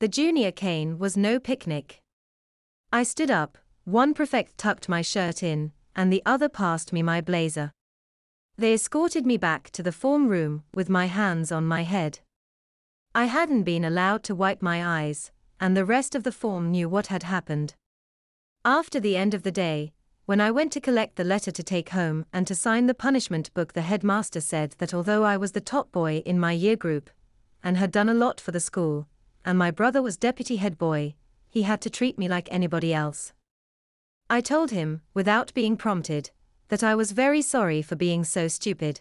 The junior cane was no picnic. I stood up, one prefect tucked my shirt in, and the other passed me my blazer. They escorted me back to the form room with my hands on my head. I hadn't been allowed to wipe my eyes, and the rest of the form knew what had happened. After the end of the day, when I went to collect the letter to take home and to sign the punishment book, the headmaster said that although I was the top boy in my year group and had done a lot for the school, and my brother was deputy head boy, he had to treat me like anybody else. I told him, without being prompted, that I was very sorry for being so stupid.